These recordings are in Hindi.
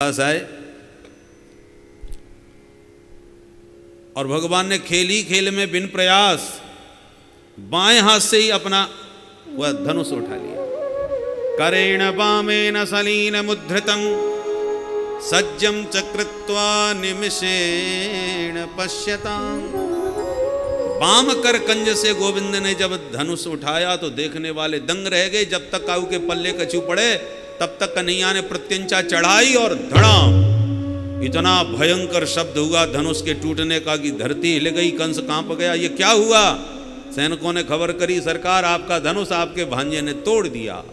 पास आए और भगवान ने खेल ही खेल में बिन प्रयास बाएँ हाथ से ही अपना वह धनुष उठा लिया। करेण बामेन सलीन मुद्रतम सज्जम चकृत्वा निमिषेण पश्यताम। बाम कर कंज से गोविंद ने जब धनुष उठाया तो देखने वाले दंग रह गए, जब तक काऊ के पल्ले कछू पड़े तब तक कन्हैया ने प्रत्यंचा चढ़ाई और धड़ाम। इतना भयंकर शब्द हुआ, धनुष के टूटने का कि धरती हिल गई, कंस काँप गया। ये क्या हुआ? सैनिकों ने खबर करी, सरकार आपका धनुष आपके भांजे ने तोड़ दिया।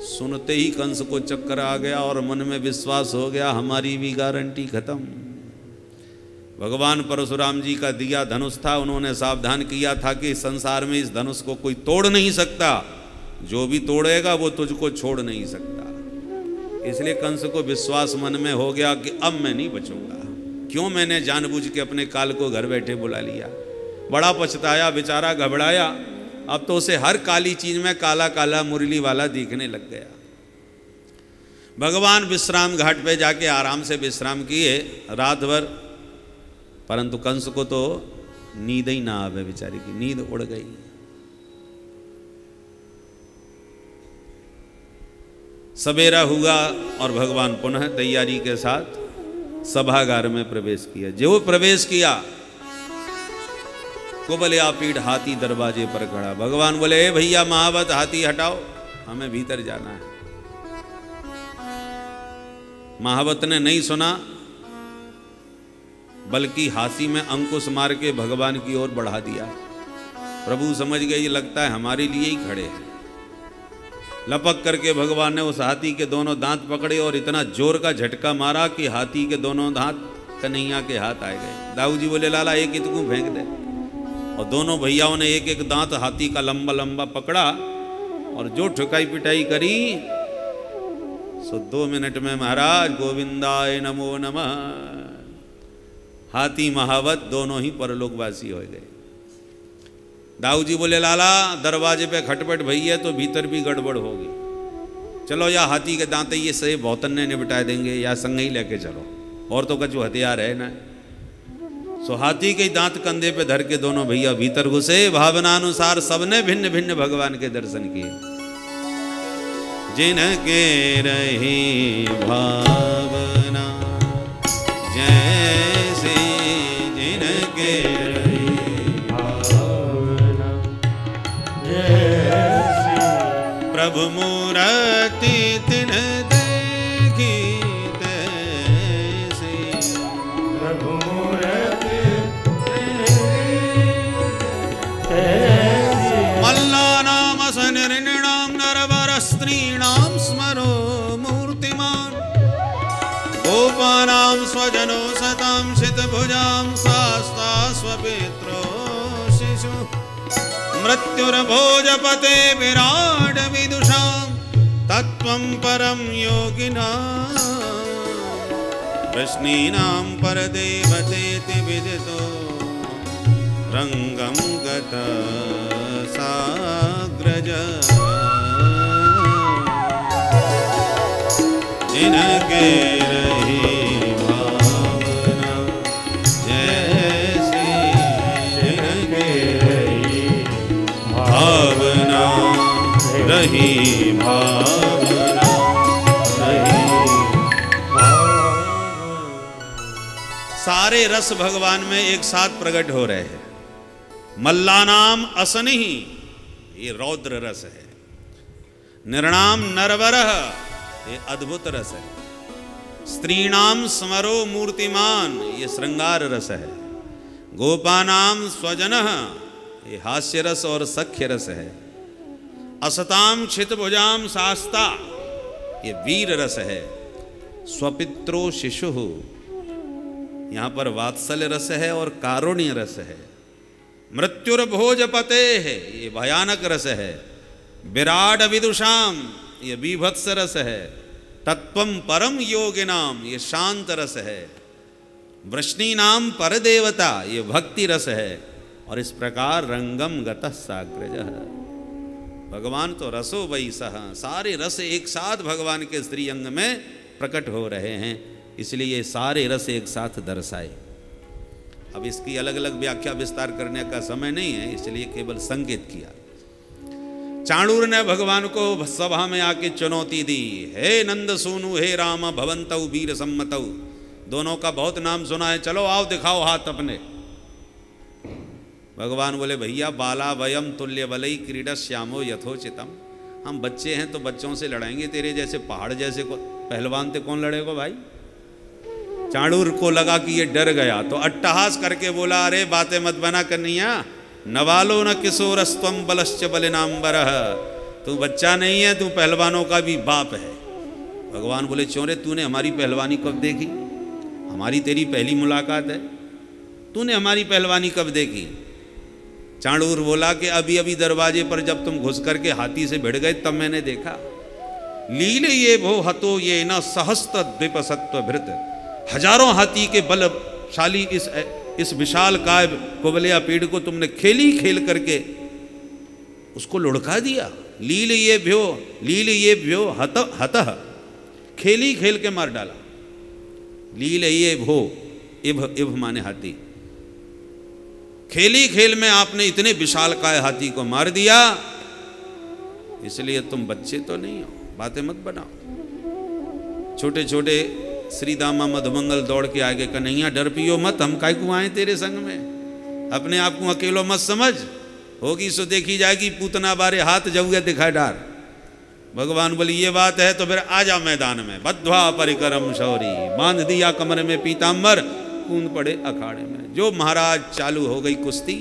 सुनते ही कंस को चक्कर आ गया और मन में विश्वास हो गया, हमारी भी गारंटी खत्म। भगवान परशुराम जी का दिया धनुष था, उन्होंने सावधान किया था कि संसार में इस धनुष को कोई तोड़ नहीं सकता। जो भी तोड़ेगा, वो तुझको छोड़ नहीं सकता। इसलिए कंस को विश्वास मन में हो गया कि अब मैं नहीं बचूँगा। क्यों मैंने जानबूझ के अपने काल को घर बैठे बुला लिया? बड़ा पछताया, बेचारा घबराया। अब तो उसे हर काली चीज़ में काला काला मुरली वाला दिखने लग गया। भगवान विश्राम घाट पे जाके आराम से विश्राम किए रात भर। परंतु कंस को तो नींद ही ना आवे बेचारी की, नींद उड़ गई। सवेरा हुआ और भगवान पुनः तैयारी के साथ सभागार में प्रवेश किया। जो प्रवेश किया कुबलिया पीठ हाथी दरवाजे पर खड़ा। भगवान बोले ए भैया, महावत, हाथी हटाओ, हमें भीतर जाना है। महावत ने नहीं सुना, बल्कि हाथी में अंकुश मार के भगवान की ओर बढ़ा दिया। प्रभु समझ गए, ये लगता है हमारे लिए ही खड़े हैं। लपक करके भगवान ने उस हाथी के दोनों दांत पकड़े और इतना ज़ोर का झटका मारा कि हाथी के दोनों दांत कन्हैया के हाथ आए गए। दाऊ जी बोले, लाला, एक इतकू फेंक दे। और दोनों भैयाओं ने एक एक दांत हाथी का लंबा लंबा पकड़ा और जो ठुकाई पिटाई करी, सो दो मिनट में महाराज गोविंदाय नमो नमः। हाथी महावत दोनों ही परलोकवासी हो गए। दाऊ जी बोले, लाला, दरवाजे पे खटपट भई है तो भीतर भी गड़बड़ होगी। चलो या हाथी के दांत ये से बहुतन ने निपटा देंगे या संग ही लेके चलो। और तो कछु हथियार है ना। सो हाथी के दांत कंधे पे धर के दोनों भैया भीतर घुसे। भावना अनुसार सबने भिन्न भिन्न भगवान के दर्शन किए। जिनके रही भावना जैसे प्रभु मूरति मृत्युर्भोजपते विराट विदुषां तत्त्वं परं योगिना वृष्णीनां परदेवतेति विदितो रङ्गं गत साग्रज। जिनके रही रही भावना, सारे रस भगवान में एक साथ प्रकट हो रहे हैं। मल्लानाम असन ये रौद्र रस है। निर्णाम नरवर ये अद्भुत रस है। स्त्रीणाम स्मरो मूर्तिमान, ये श्रृंगार रस है। गोपानाम स्वजन, ये हास्य रस और सख्य रस है। असताम क्षितभुजाम शास्ता ये वीर रस है। स्वपित्रो शिशु। यहाँ पर वात्सल्य रस है और कारुण्य रस है। मृत्युर्भोजपते। है ये भयानक रस है। विराट विदुषाम ये बीभत्स रस है। तत्व परम योगिनाम। ये शांत रस है। वृष्णि नाम पर देवता ये भक्ति रस है। और इस प्रकार रंगम गतः साग्रज। भगवान तो रसो वही सह। सारे रस एक साथ भगवान के स्त्री अंग में प्रकट हो रहे हैं, इसलिए सारे रस एक साथ दर्शाए। अब इसकी अलग अलग व्याख्या विस्तार करने का समय नहीं है, इसलिए केवल संकेत किया। चाणूर ने भगवान को सभा में आके चुनौती दी, हे नंद सोनू, हे राम, भवंत, वीर सम्मतऊ दोनों का बहुत नाम सुना है, चलो आओ, दिखाओ हाथ अपने। भगवान बोले, भैया बाला वयम तुल्य बलई क्रीडा श्यामो यथोचितम। हम बच्चे हैं तो बच्चों से लड़ाएँगे तेरे जैसे पहाड़ जैसे पहलवान ते कौन लड़ेगा भाई? चाणूर को लगा कि ये डर गया तो अट्टहास करके बोला, अरे, बातें मत बना करनिया नवालो न किशोर किशोरस्तम बलश्च बलिनाम्बर। तू बच्चा नहीं है, तू पहलवानों का भी बाप है। भगवान बोले चोरे तूने हमारी पहलवानी कब देखी? हमारी तेरी पहली मुलाकात है। तूने हमारी पहलवानी कब देखी? चाणूर बोला कि अभी अभी दरवाजे पर जब तुम घुस करके हाथी से भिड़ गए, तब मैंने देखा। लील ये भो हतो ये न सहस्त द्विप सत्व भृत। हज़ारों हाथी के बलशाली इस इस विशाल काय कोबलिया पेड़ को तुमने खेली खेल करके उसको लुढ़का दिया। लील ये भ्यो लील ये भ्यो हत, हतः खेली खेल के मार डाला। लील ये भो इभ इभ माने हाथी। खेली खेल में आपने इतने विशाल काय हाथी को मार दिया, इसलिए तुम बच्चे तो नहीं हो। बातें मत बनाओ। छोटे छोटे श्री दामा मधुमंगल दौड़ के आगे कन्हैया, डर पियो मत, हम काय को आए तेरे संग में? अपने आप को अकेलो मत समझ। होगी सो देखी जाएगी, पूतना बारे हाथ जऊगे दिखा डार। भगवान बोली, ये बात है तो फिर आ जा मैदान में। बद्वा परिक्रम शौरी, बाँध दिया कमर में पीताम्बर कूद पड़े अखाड़े में। जो महाराज चालू हो गई कुश्ती,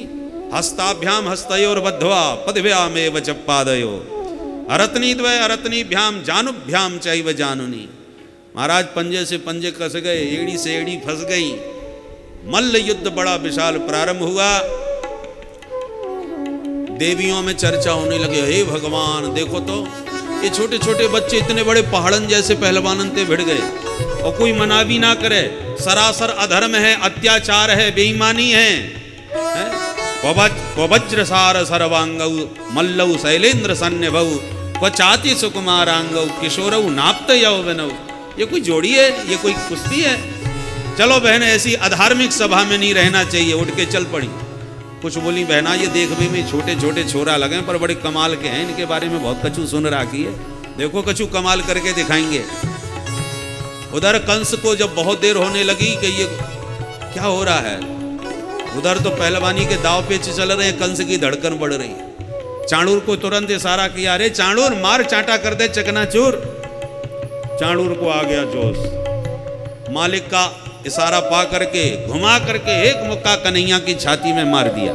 हस्ताभ्याम हस्तयोर बद्धवा पदव्या में वचपादयो अरतनी द्वय अरतनी भ्याम जानुभ्याम चैव जानुनी। महाराज पंजे से पंजे कस गए, एड़ी से एड़ी फंस गई। मल्ल युद्ध बड़ा विशाल प्रारंभ हुआ। देवियों में चर्चा होने लगे, हे भगवान, देखो तो ये छोटे छोटे बच्चे इतने बड़े पहाड़न जैसे पहलवानन ते भिड़ गए, और कोई मना भी ना करे। सरासर अधर्म है अत्याचार है बेईमानी है, वज्र सार सर्वांग मल्लऊ शैलेंद्र सन्य भऊ क्वचाति सुकुमारांग किशोरऊ नाप्त यौवनऊ ये कोई जोड़ी है ये कोई कुश्ती है? चलो बहन ऐसी अधार्मिक सभा में नहीं रहना चाहिए उठ के चल पड़ी। कुछ बोली बहना ये देखने में छोटे छोटे छोरा लगे पर बड़े कमाल के हैं इनके बारे में बहुत कछु सुन रखी है। देखो कछु कमाल करके दिखाएँगे। उधर कंस को जब बहुत देर होने लगी कि ये क्या हो रहा है? उधर तो पहलवानी के दाव पेच चल रहे हैं, कंस की धड़कन बढ़ रही है। चाणूर को तुरंत इशारा किया, अरे चाणूर, मार चाटा कर दे, चकनाचूर! चाणूर को आ गया जोश। मालिक का इशारा पा करके, घुमा करके एक मुक्का कन्हैया की छाती में मार दिया।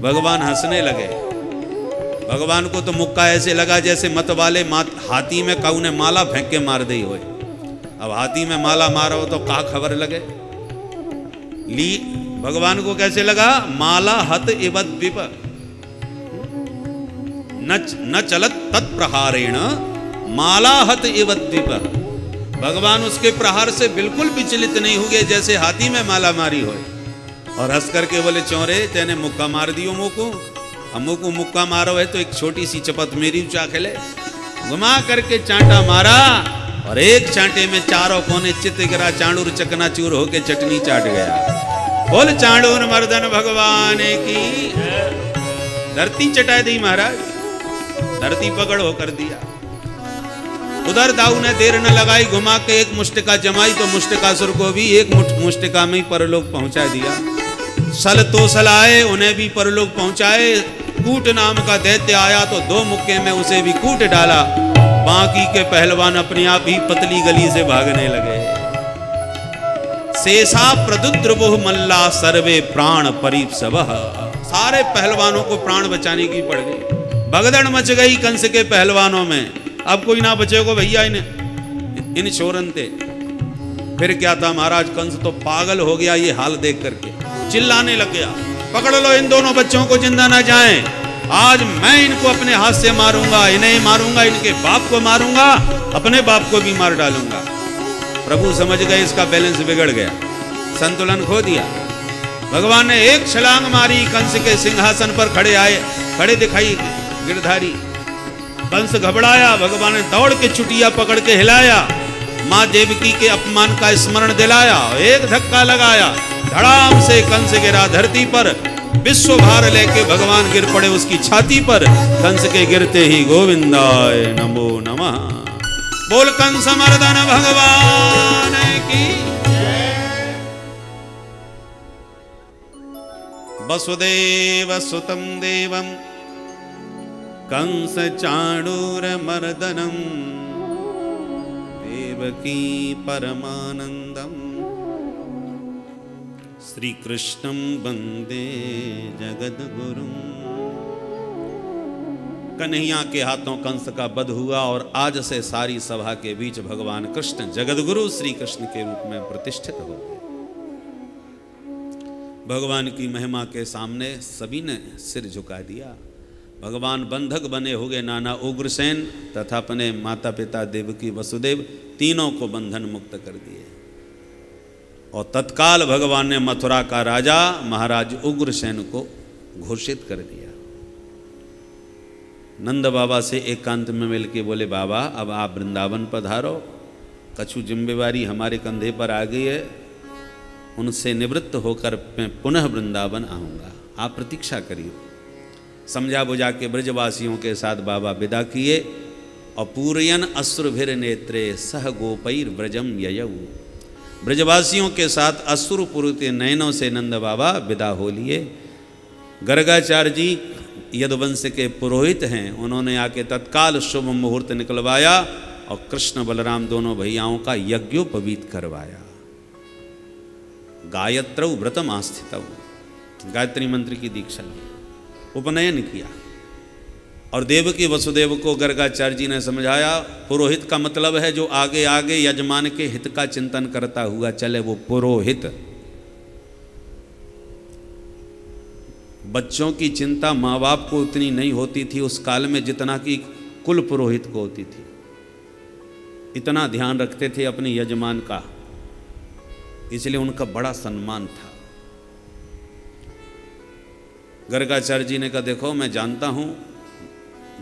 भगवान हंसने लगे। भगवान को तो मुक्का ऐसे लगा जैसे मत वाले हाथी में काऊ ने माला फेंक के मार दी हो अब हाथी में माला मारो तो का खबर लगे? ली, भगवान को कैसे लगा? माला हत इवत विप। न चलत तत्प्रहारेण माला हत इवत विप। भगवान उसके प्रहार से बिल्कुल विचलित नहीं हुए जैसे हाथी में माला मारी हो और हंस करके बोले चौरे तेने मुक्का मार दियो मुको हम को मुक्का मारो है तो एक छोटी सी चपत मेरी ऊँचा खेले घुमा करके चांटा मारा। और एक चांटे में चारों कोने चित गिरा चाणूर चकना चूर होके चटनी चाट गया। बोल चाणूर मर्दन भगवान की। धरती चटा दी महाराज। धरती पकड़ होकर दिया। उधर दाऊ ने देर न लगाई, घुमा के एक मुष्टिका जमाई तो मुष्टिकासुर को भी एक मुष्टिका में ही परलोक पहुँचा दिया। सल तो सलाए उन्हें भी परलोक पहुँचाए। कूट नाम का दैत्य आया तो दो मुक्के में उसे भी कूट डाला। बाकी के पहलवान अपने आप ही पतली गली से भागने लगे। शेषा प्रदुद्र वो मल्ला सर्वे प्राण परीप सब सारे पहलवानों को प्राण बचाने की पड़ गई। भगदड़ मच गई कंस के पहलवानों में। अब कोई ना बचेगा भैया इन इन शोरन थे फिर क्या था महाराज, कंस तो पागल हो गया ये हाल देख करके। चिल्लाने लग गया। पकड़ लो इन दोनों बच्चों को, ज़िंदा ना जाए। आज मैं इनको अपने हाथ से मारूँगा, इन्हें मारूँगा, इनके बाप को मारूँगा, अपने बाप को भी मार डालूँगा। प्रभु समझ गए, इसका बैलेंस बिगड़ गया। संतुलन खो दिया। भगवान ने एक छलांग मारी, कंस के सिंहासन पर खड़े आए, खड़े दिखाई गिरधारी। कंस घबराया, भगवान ने दौड़ के चुटिया पकड़ के हिलाया, माँ देवकी के अपमान का स्मरण दिलाया, एक धक्का लगाया। धड़ाम से कंस गिरा धरती पर विश्व भार लेके भगवान गिर पड़े उसकी छाती पर। कंस के गिरते ही गोविंदाय नमो नमः। बोल कंस मर्दन भगवान की वसुदेव सुतम देवम कंस चाणूर मर्दनम देवकी परमानंदम श्री कृष्णम वंदे जगद्गुरु। कन्हैया के हाथों कंस का वध हुआ और आज से सारी सभा के बीच भगवान कृष्ण जगद्गुरु श्री कृष्ण के रूप में प्रतिष्ठित हो गए। भगवान की महिमा के सामने सभी ने सिर झुका दिया। भगवान बंधक बने हो गए नाना उग्रसेन तथा अपने माता पिता देवकी वसुदेव, तीनों को बंधन मुक्त कर दिए। और तत्काल भगवान ने मथुरा का राजा महाराज उग्रसेन को घोषित कर दिया। नंद बाबा से एकांत एक में मिल के बोले, बाबा, अब आप वृंदावन पधारो। कछु जिम्मेवारी हमारे कंधे पर आ गई है। उनसे निवृत्त होकर मैं पुनः वृंदावन आऊँगा। आप प्रतीक्षा करिए। समझा बुझा के ब्रजवासियों के साथ बाबा विदा किए और पूरयन अश्रुभिर नेत्रे सह गोपैर ब्रजम ययऊ ब्रजवासियों के साथ अश्रुपुरुत नयनों से नंद बाबा विदा हो लिए। गर्गाचार्य जी यदुवंश के पुरोहित हैं, उन्होंने आके तत्काल शुभ मुहूर्त निकलवाया और कृष्ण बलराम दोनों भैयाओं का यज्ञोपवीत करवाया। गायत्र व्रतम आस्थित गायत्री मंत्र की दीक्षा उपनयन किया। और देव की वसुदेव को गर्गाचार्य जी ने समझाया, पुरोहित का मतलब है जो आगे आगे यजमान के हित का चिंतन करता हुआ चले वो पुरोहित। बच्चों की चिंता माँ बाप को उतनी नहीं होती थी, उस काल में जितना कि कुल पुरोहित को होती थी। इतना ध्यान रखते थे अपने यजमान का, इसलिए उनका बड़ा सम्मान था। गर्गाचार्य जी ने कहा, देखो, मैं जानता हूँ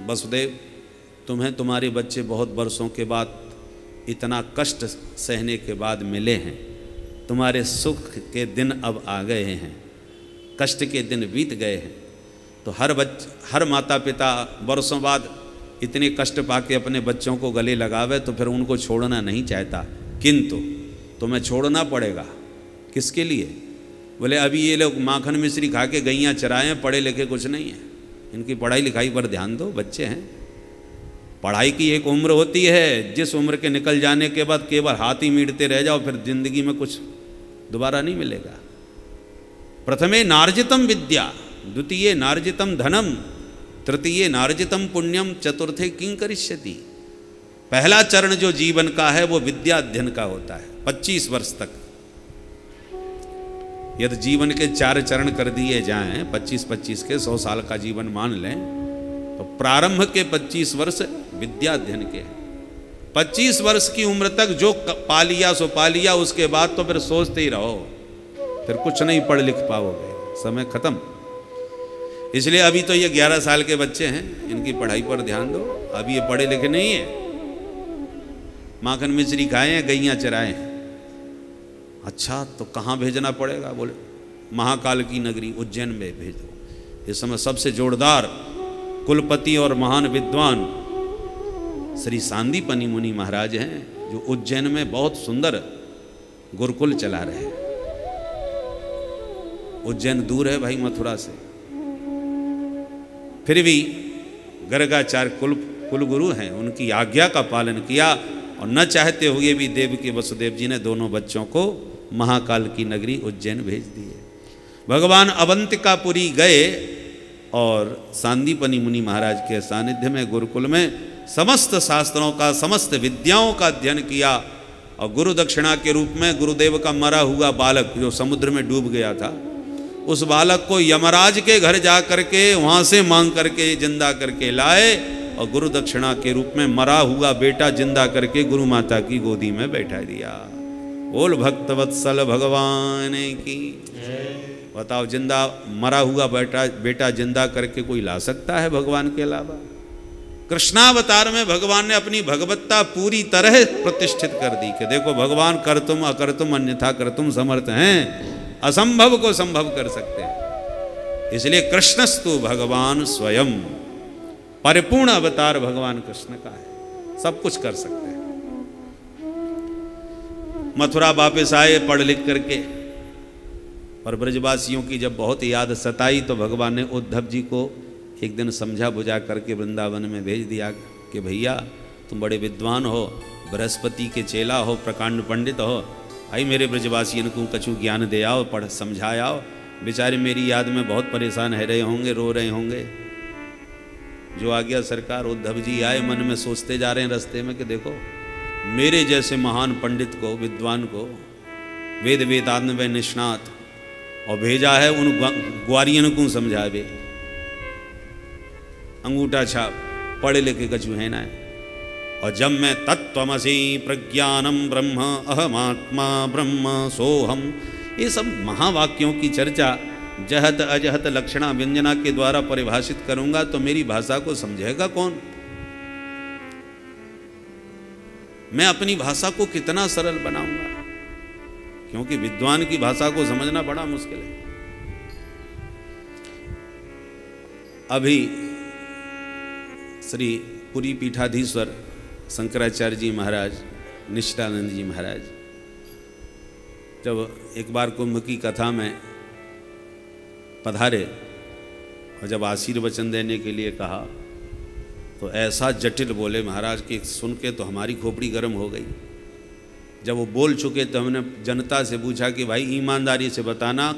वसुदेव, तुम्हें तुम्हारे बच्चे बहुत वर्षों के बाद इतना कष्ट सहने के बाद मिले हैं। तुम्हारे सुख के दिन अब आ गए हैं। कष्ट के दिन बीत गए हैं। तो हर बच, हर माता पिता वर्षों बाद इतने कष्ट पाके अपने बच्चों को गले लगावे तो फिर उनको छोड़ना नहीं चाहता। किंतु तुम्हें छोड़ना पड़ेगा। किसके लिए? बोले, अभी ये लोग माखन मिश्री खा के गैयाँ चराएँ पढ़े लिखे कुछ नहीं है। इनकी पढ़ाई लिखाई पर ध्यान दो, बच्चे हैं। पढ़ाई की एक उम्र होती है, जिस उम्र के निकल जाने के बाद केवल हाथ ही मीटते रह जाओ, फिर ज़िंदगी में कुछ दोबारा नहीं मिलेगा। प्रथमे नार्जितम विद्या, द्वितीय नार्जितम धनम, तृतीय नार्जितम पुण्यम, चतुर्थे किंग करिष्यति। पहला चरण जो जीवन का है, वो विद्या अध्ययन का होता है 25 वर्ष तक। यदि जीवन के चार चरण कर दिए जाएँ 25-25 के 100 साल का जीवन मान लें तो प्रारंभ के 25 वर्ष विद्या अध्ययन के हैं। 25 वर्ष की उम्र तक जो पा लिया सो पा लिया उसके बाद तो फिर सोचते ही रहो। फिर कुछ नहीं पढ़ लिख पाओगे। समय खत्म। इसलिए अभी तो ये 11 साल के बच्चे हैं, इनकी पढ़ाई पर ध्यान दो। अभी ये पढ़े लिखे नहीं है। माखन मिश्री खाए हैं गैया चराए? हैं अच्छा तो कहाँ भेजना पड़ेगा? बोले, महाकाल की नगरी उज्जैन में भेजो। इस समय सबसे जोरदार कुलपति और महान विद्वान श्री सांदीपनी मुनि महाराज हैं, जो उज्जैन में बहुत सुंदर गुरुकुल चला रहे हैं। उज्जैन दूर है भाई मथुरा से। फिर भी गर्गाचार्य कुल, कुलगुरु हैं, उनकी आज्ञा का पालन किया, और न चाहते हुए भी देव के वसुदेव जी ने दोनों बच्चों को महाकाल की नगरी उज्जैन भेज दिए। भगवान अवंतिकापुरी गए और सांदीपनी मुनि महाराज के सानिध्य में, गुरुकुल में समस्त शास्त्रों का, समस्त विद्याओं का अध्ययन किया और गुरु दक्षिणा के रूप में गुरुदेव का मरा हुआ बालक जो समुद्र में डूब गया था, उस बालक को यमराज के घर जा करके वहाँ से मांग करके, ज़िंदा करके लाए और गुरु दक्षिणा के रूप में मरा हुआ बेटा ज़िंदा करके गुरु माता की गोदी में बैठा दिया। बोल भक्त वत्सल भगवान की। बताओ, ज़िंदा मरा हुआ बेटा बेटा ज़िंदा करके कोई ला सकता है भगवान के अलावा? कृष्णावतार में भगवान ने अपनी भगवत्ता पूरी तरह प्रतिष्ठित कर दी कि देखो, भगवान कर तुम, अकर तुम, अन्यथा कर तुम समर्थ हैं। असंभव को संभव कर सकते हैं। इसलिए कृष्णस्तु भगवान स्वयं। परिपूर्ण अवतार भगवान कृष्ण का है। सब कुछ कर सकते हैं। मथुरा वापस आए पढ़ लिख करके। और ब्रजवासियों की जब बहुत याद सताई तो भगवान ने उद्धव जी को एक दिन समझा बुझा करके वृंदावन में भेज दिया कि भैया, तुम बड़े विद्वान हो, बृहस्पति के चेला हो, प्रकांड पंडित हो। आई मेरे ब्रजवासियों को कछु ज्ञान दे आओ, पढ़ समझाओ बेचारे मेरी याद में बहुत परेशान है, रहे होंगे, रो रहे होंगे। जो आ गया सरकार, उद्धव जी आए, मन में सोचते जा रहे हैं, रास्ते में कि देखो मेरे जैसे महान पंडित को, विद्वान को, वेद वेदांत व निष्णात और भेजा है उन ग्वारियन को समझावे? अंगूठा छाप, पढ़े लिखे कछु है ना और जब मैं तत्वमसी प्रज्ञानम ब्रह्म, अहमात्मा ब्रह्म सोहम ये सब महावाक्यों की चर्चा, जहत अजहत लक्षणा व्यंजना के द्वारा परिभाषित करूँगा तो मेरी भाषा को समझेगा कौन? मैं अपनी भाषा को कितना सरल बनाऊँगा? क्योंकि विद्वान की भाषा को समझना बड़ा मुश्किल है। अभी श्री पुरी पीठाधीश्वर शंकराचार्य जी महाराज, निष्ठानंद जी महाराज, जब एक बार कुंभ की कथा में पधारे और जब आशीर्वचन देने के लिए कहा तो ऐसा जटिल बोले महाराज कि सुन के तो हमारी खोपड़ी गर्म हो गई। जब वो बोल चुके तो हमने जनता से पूछा कि भाई, ईमानदारी से बताना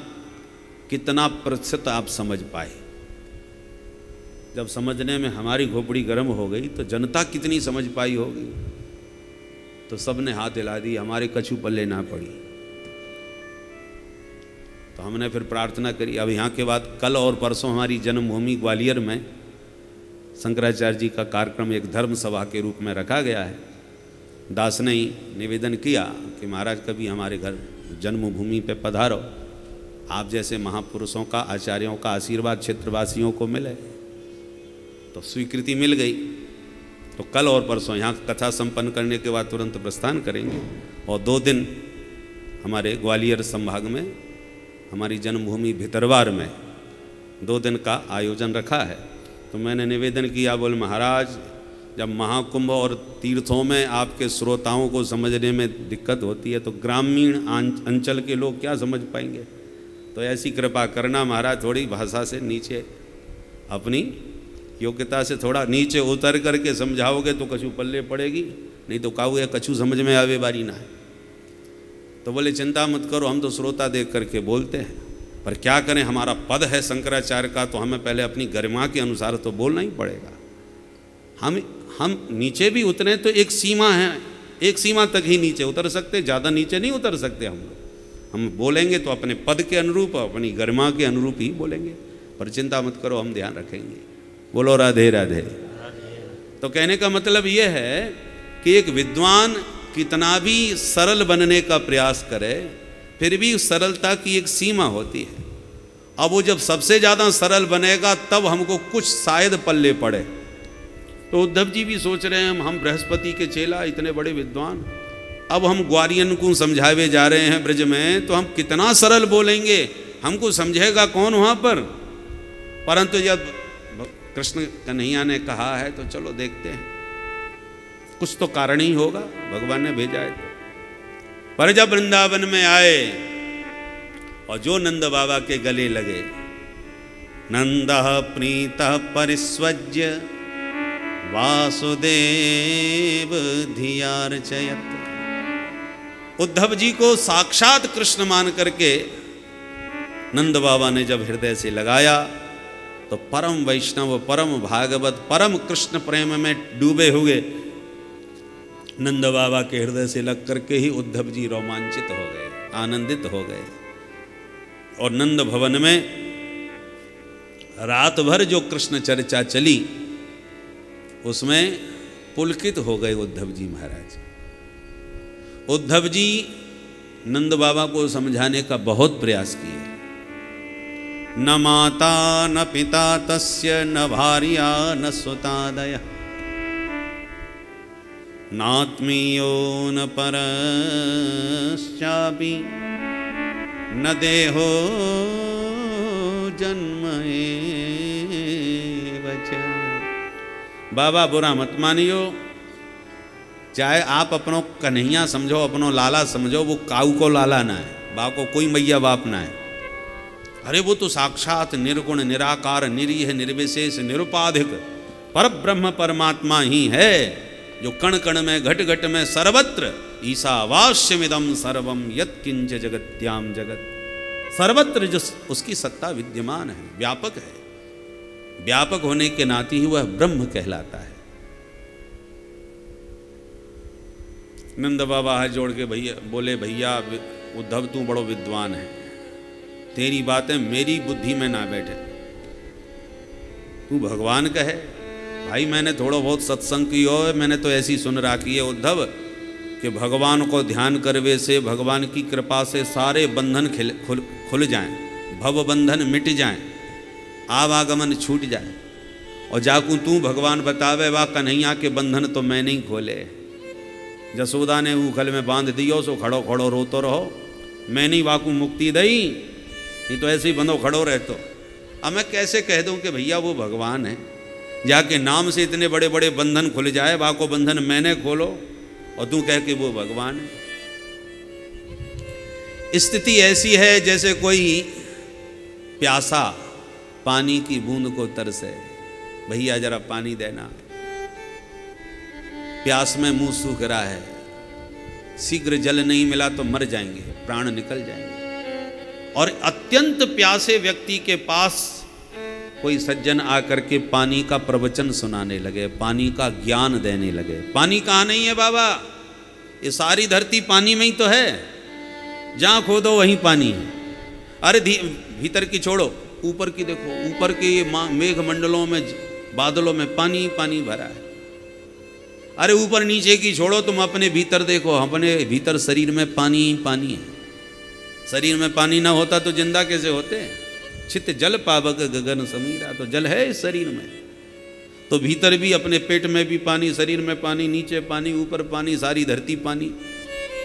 कितना प्रतिशत आप समझ पाए। जब समझने में हमारी खोपड़ी गर्म हो गई तो जनता कितनी समझ पाई होगी? तो सबने हाथ हिला दी हमारे कछू पल्ले ना पड़ी। तो हमने फिर प्रार्थना करी, अब यहाँ के बाद कल और परसों हमारी जन्मभूमि ग्वालियर में शंकराचार्य जी का कार्यक्रम एक धर्म सभा के रूप में रखा गया है। दास ने ही निवेदन किया कि महाराज कभी हमारे घर जन्मभूमि पे पधारो। आप जैसे महापुरुषों का, आचार्यों का, आशीर्वाद क्षेत्रवासियों को मिले तो स्वीकृति मिल गई। तो कल और परसों यहाँ कथा संपन्न करने के बाद तुरंत प्रस्थान करेंगे। और दो दिन हमारे ग्वालियर संभाग में, हमारी जन्मभूमि भितरवार में दो दिन का आयोजन रखा है। तो मैंने निवेदन किया, बोले, महाराज, जब महाकुंभ और तीर्थों में आपके श्रोताओं को समझने में दिक्कत होती है तो ग्रामीण अंचल के लोग क्या समझ पाएँगे? तो ऐसी कृपा करना महाराज, थोड़ी भाषा से नीचे, अपनी योग्यता से थोड़ा नीचे उतर करके समझाओगे तो कछु पल्ले पड़ेगी, नहीं तो काऊ या कछु समझ में आवे बारी ना है। तो बोले, चिंता मत करो, हम तो श्रोता देख करके बोलते हैं। पर क्या करें, हमारा पद है शंकराचार्य का तो हमें पहले अपनी गरिमा के अनुसार तो बोलना ही पड़ेगा। हम हम नीचे भी उतरे तो एक सीमा है, एक सीमा तक ही नीचे उतर सकते, ज़्यादा नीचे नहीं उतर सकते हम लोग। हम बोलेंगे तो अपने पद के अनुरूप, अपनी गरिमा के अनुरूप ही बोलेंगे। पर चिंता मत करो, हम ध्यान रखेंगे। बोलो, राधे राधे। तो कहने का मतलब ये है कि एक विद्वान कितना भी सरल बनने का प्रयास करे फिर भी सरलता की एक सीमा होती है। अब वो जब सबसे ज़्यादा सरल बनेगा, तब हमको कुछ शायद पल्ले पड़े। तो उद्धव जी भी सोच रहे हैं, हम बृहस्पति के चेला, इतने बड़े विद्वान। अब हम ग्वारियन को समझावे जा रहे हैं ब्रज में तो हम कितना सरल बोलेंगे? हमको समझेगा कौन वहाँ पर? परंतु जब कृष्ण कन्हैया ने कहा है तो चलो देखते हैं। कुछ तो कारण ही होगा, भगवान ने भेजा है। पर जब वृंदावन में आए और जो नंद बाबा के गले लगे, नंद प्रीत परिस्वज्य वासुदेव धियार्चयत। उद्धव जी को साक्षात कृष्ण मान करके नंद बाबा ने जब हृदय से लगाया तो परम वैष्णव, परम भागवत, परम कृष्ण प्रेम में डूबे हुए नंद बाबा के हृदय से लग करके ही उद्धव जी रोमांचित हो गए, आनंदित हो गए। और नंद भवन में रात भर जो कृष्ण चर्चा चली, उसमें पुलकित हो गए उद्धव जी महाराज। उद्धव जी नंद बाबा को समझाने का बहुत प्रयास किए। न माता, न पिता, तस्य न भार्या, न सुतादय नात्मीयो न परश्चापि न देहो जन्म बाबा बुरा मत मानियो। चाहे आप अपनो कन्हैया समझो, अपनो लाला समझो, वो काऊ को लाला ना है, बा को कोई मैया बाप ना है। अरे वो तो साक्षात निर्गुण, निराकार, निरीह, निर्विशेष, निरुपाधिक पर ब्रह्म परमात्मा ही है। जो कण कण में घट घट में सर्वत्र ईसावास्यमिदम सर्वम यत्किंच जगत्याम जगत। सर्वत्र जो उसकी सत्ता विद्यमान है, व्यापक है। व्यापक होने के नाते ही वह ब्रह्म कहलाता है। नंद बाबा हाथ जोड़ के भैया, बोले, भैया, उद्धव, तू बड़ो विद्वान है। तेरी बातें मेरी बुद्धि में ना बैठे। तू भगवान कहे भाई, मैंने थोड़ा बहुत सत्संग की हो मैंने तो ऐसी सुन रखी है उद्धव कि भगवान को ध्यान करवे से, भगवान की कृपा से सारे बंधन खिल, खुल खुल जाएँ, भव बंधन मिट जाएँ, आवागमन छूट जाए। और जाकू तू भगवान बतावे, वाह कन्हैया के बंधन तो मैं नहीं खोले। जसोदा ने उखल में बाँध दियो, सो खड़ो खड़ो रोतो रहो। मैं नहीं वाकू मुक्ति दई, नहीं तो ऐसे ही बंधो खड़ो रहतो। अब मैं कैसे कह दूँ कि भैया वो भगवान है? जाके नाम से इतने बड़े बड़े बंधन खुल जाए, वाको बंधन मैंने खोलो और तू कह के वो भगवान है। स्थिति ऐसी है जैसे कोई प्यासा पानी की बूंद को तरसे। भैया, जरा पानी देना। प्यास में मुँह सूख रहा है। शीघ्र जल नहीं मिला तो मर जाएँगे, प्राण निकल जाएँगे। और अत्यंत प्यासे व्यक्ति के पास कोई सज्जन आकर के पानी का प्रवचन सुनाने लगे, पानी का ज्ञान देने लगे। पानी कहाँ नहीं है बाबा? ये सारी धरती पानी में ही तो है। जहाँ खोदो वहीं पानी है। अरे भीतर की छोड़ो, ऊपर की देखो, ऊपर के ये मेघ मंडलों में, बादलों में पानी पानी भरा है। अरे ऊपर नीचे की छोड़ो, तुम अपने भीतर देखो, अपने भीतर शरीर में पानी पानी है। शरीर में पानी ना होता तो ज़िंदा कैसे होते? चित जल पावक गगन समीरा। तो जल है इस शरीर में। तो भीतर भी अपने पेट में भी पानी, शरीर में पानी, नीचे पानी, ऊपर पानी, सारी धरती पानी।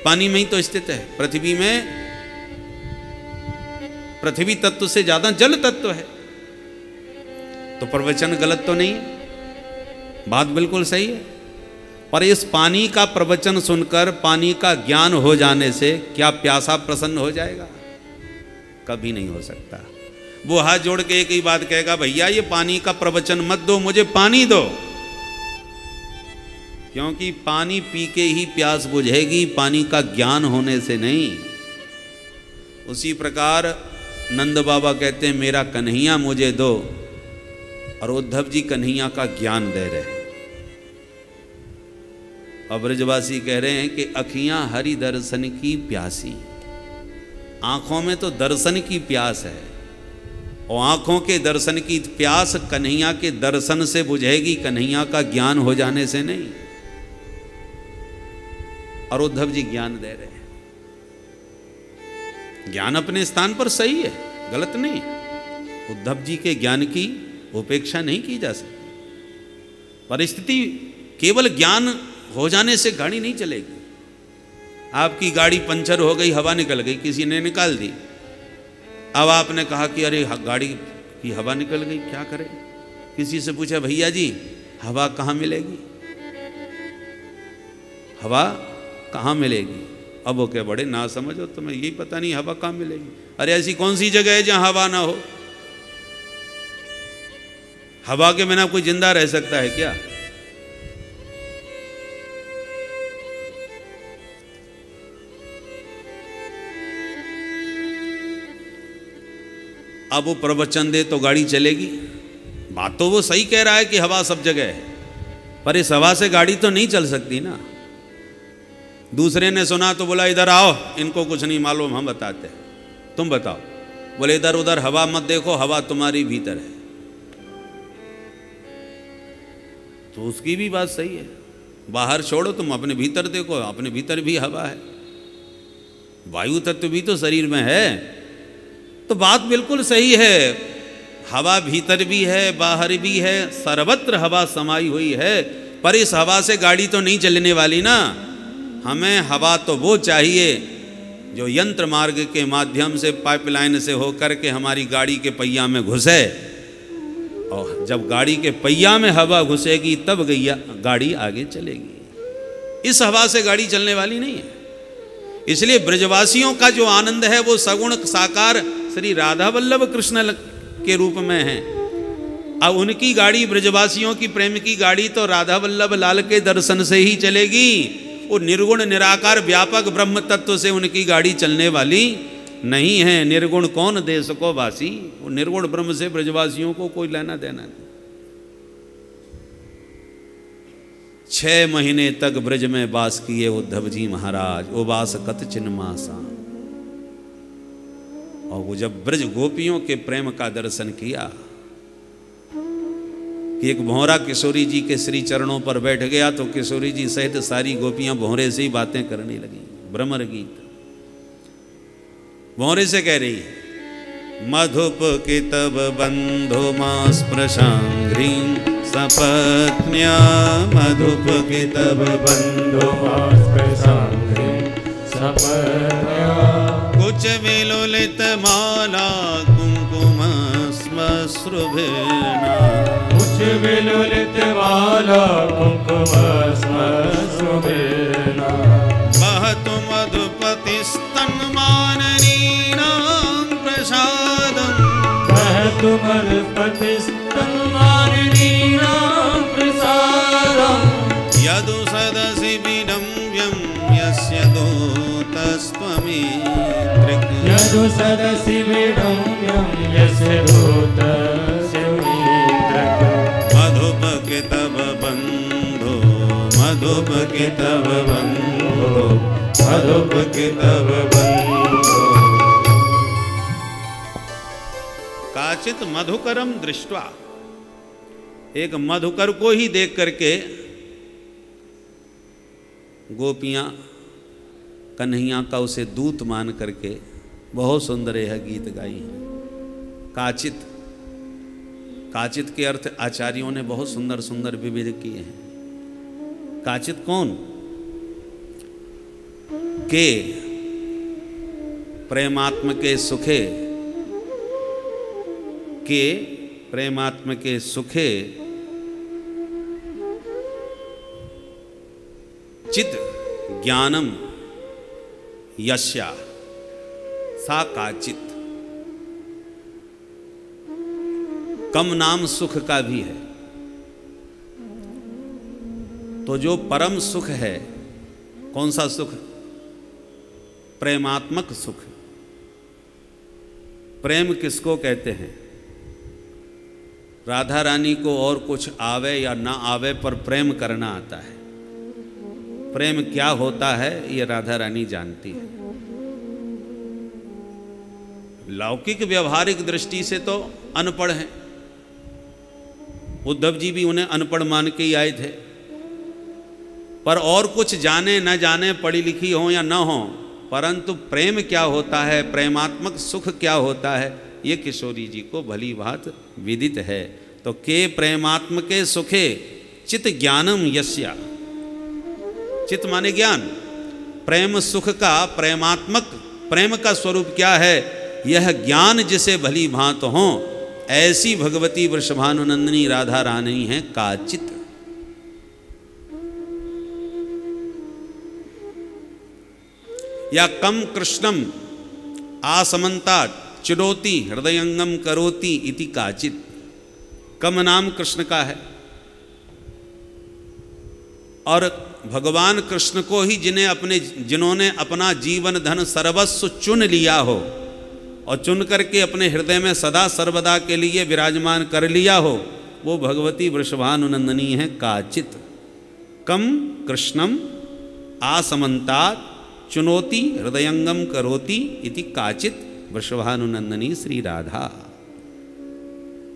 पानी में ही तो स्थित है। पृथ्वी में पृथ्वी तत्व से ज़्यादा जल तत्व है। तो प्रवचन गलत तो नहीं बात बिल्कुल सही है। पर इस पानी का प्रवचन सुनकर, पानी का ज्ञान हो जाने से क्या प्यासा प्रसन्न हो जाएगा? कभी नहीं हो सकता। वो हाथ जोड़ के एक ही बात कहेगा, भैया, ये पानी का प्रवचन मत दो, मुझे पानी दो। क्योंकि पानी पी के ही प्यास बुझेगी, पानी का ज्ञान होने से नहीं। उसी प्रकार नंद बाबा कहते हैं, मेरा कन्हैया मुझे दो। और उद्धव जी कन्हैया का ज्ञान दे रहे ब्रजवासी कह रहे हैं कि अखियाँ हरि दर्शन की प्यासी। आँखों में तो दर्शन की प्यास है। और आँखों के दर्शन की, प्यास कन्हैया के दर्शन से बुझेगी, कन्हैया का ज्ञान हो जाने से नहीं। और उद्धव जी ज्ञान दे रहे हैं। ज्ञान अपने स्थान पर सही है, गलत नहीं। उद्धव जी के ज्ञान की उपेक्षा नहीं की जा सकती। परिस्थिति केवल ज्ञान हो जाने से गाड़ी नहीं चलेगी। आपकी गाड़ी पंचर हो गई, हवा निकल गई, किसी ने निकाल दी। अब आपने कहा कि अरे गाड़ी की हवा निकल गई, क्या करें? किसी से पूछा, भैया जी, हवा कहाँ मिलेगी? हवा कहाँ मिलेगी? अब वो क्या बड़े ना समझो, तुम्हें यही पता नहीं हवा कहाँ मिलेगी। अरे, ऐसी कौन सी जगह है जहाँ हवा ना हो? हवा के बिना कोई ज़िंदा रह सकता है क्या? अब वो प्रवचन दे तो गाड़ी चलेगी। बात तो वो सही कह रहा है कि हवा सब जगह है। पर इस हवा से गाड़ी तो नहीं चल सकती ना। दूसरे ने सुना तो बोला, इधर आओ, इनको कुछ नहीं मालूम, हम बताते तुम बताओ। बोले, इधर उधर हवा मत देखो, हवा तुम्हारी भीतर है। तो उसकी भी बात सही है। बाहर छोड़ो, तुम अपने भीतर देखो, अपने भीतर भी हवा है। वायु तत्व भी तो शरीर में है। तो बात बिल्कुल सही है। हवा भीतर भी है, बाहर भी है, सर्वत्र हवा समाई हुई है। पर इस हवा से गाड़ी तो नहीं चलने वाली ना। हमें हवा तो वो चाहिए जो यंत्र मार्ग के माध्यम से, पाइपलाइन से होकर के हमारी गाड़ी के पहिया में घुसे। और जब गाड़ी के पहिया में हवा घुसेगी, तब गैया, गाड़ी आगे चलेगी। इस हवा से गाड़ी चलने वाली नहीं है। इसलिए ब्रजवासियों का जो आनंद है, वो सगुण साकार श्री राधा वल्लभ कृष्ण के रूप में है। अब उनकी गाड़ी ब्रजवासियों की प्रेम की गाड़ी तो राधा वल्लभ लाल के दर्शन से ही चलेगी। वो निर्गुण, निराकार, व्यापक ब्रह्म तत्व से उनकी गाड़ी चलने वाली नहीं है। निर्गुण कौन देश को वासी? वो निर्गुण ब्रह्म से ब्रजवासियों को कोई लेना देना नहीं। छह महीने तक ब्रज में वास किए उद्धव जी महाराज। उबास कत चिन्मासा। और वो जब ब्रज गोपियों के प्रेम का दर्शन किया, कि एक भौरा किशोरी जी के श्री चरणों पर बैठ गया तो किशोरी जी सहित सारी गोपियाँ भौरे से ही बातें करने लगी। भ्रमर गीत। भौरे से कह रही मधुप कितब बंधु मास प्रशांग्री सपत्न्या मधुप कितब बंधु प्रसांगे सपन्या कुछ विलोलित माला कुंकुम श्मश्रुभिर्ना उच्च विलुलित माला कुंकुम स्मश्रुभिर्ना महतु मधुपति स्तन्माननीनां प्रसादम् महतु मधुपति स्तन्मानिनीनां प्रसादम् यदु सदसि मधुपके तव बन्धो तव बन्धो तव बन्धो। काचित मधुकरम दृष्टवा, एक मधुकर को ही देख करके गोपियाँ, कन्हैया का उसे दूत मान करके बहुत सुंदर यह गीत गाई हैं। काचित काचित के अर्थ आचार्यों ने बहुत सुंदर सुंदर विविध किए हैं। काचित कौन? के? प्रेमात्म के सुखे। के? प्रेमात्म के सुखे। चित ज्ञानम यस्या सा काचित कम नाम सुख का भी है। तो जो परम सुख है, कौन सा सुख? प्रेमात्मक सुख। प्रेम किसको कहते हैं? राधा रानी को और कुछ आवे या ना आवे पर प्रेम करना आता है। प्रेम क्या होता है, ये राधा रानी जानती है। लौकिक व्यवहारिक दृष्टि से तो अनपढ़ हैं। उद्धव जी भी उन्हें अनपढ़ मान के ही आए थे। पर और कुछ जाने, न जाने, पढ़ी लिखी हो या न हो, परंतु प्रेम क्या होता है, प्रेमात्मक सुख क्या होता है, ये किशोरी जी को भली बात विदित है। तो के प्रेमात्म के सुखे, चित ज्ञानम यस्या। चित माने ज्ञान। प्रेम सुख का, प्रेमात्मक, प्रेम का स्वरूप क्या है यह ज्ञान जिसे भली भांत हो, ऐसी भगवती वृषभानुनंदिनी राधा रानी है काचित। या कम कृष्णम, आसमंता चिड़ोती हृदयंगम करोती इति काचित। कम नाम कृष्ण का है। और भगवान कृष्ण को ही जिन्हें अपने, जिन्होंने अपना जीवन धन सर्वस्व चुन लिया हो और चुन करके अपने हृदय में सदा सर्वदा के लिए विराजमान कर लिया हो, वो भगवती वृषभानुनंदनी है काचित। कम कृष्णम आसमंतात चुनौती हृदयंगम करोति इति काचित वृषभानुनंदनी श्री राधा।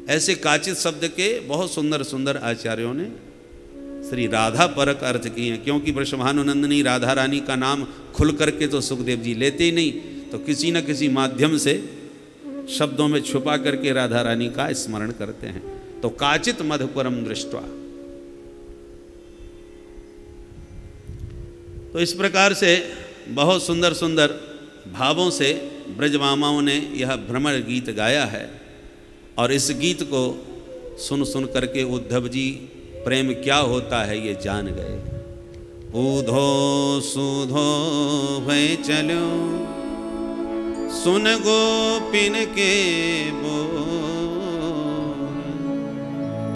ऐसे काचित शब्द के बहुत सुंदर सुंदर आचार्यों ने श्री राधा परक अर्थ किए क्योंकि वृषभानुनंदनी राधा रानी का नाम खुल करके तो सुखदेव जी लेते ही नहीं तो किसी न किसी माध्यम से शब्दों में छुपा करके राधा रानी का स्मरण करते हैं। तो काचित मधुपुरम दृष्टवा। तो इस प्रकार से बहुत सुंदर सुंदर भावों से ब्रजमामाओं ने यह भ्रमर गीत गाया है और इस गीत को सुन सुन करके उद्धव जी, प्रेम क्या होता है ये जान गए। ऊधो सुधो भय चलो। सुन गोपिन के बो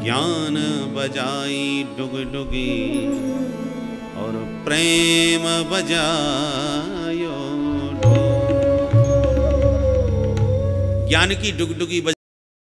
ज्ञान बजाई डुग डुगी और प्रेम बजायो ज्ञान की डुगडुगी बजा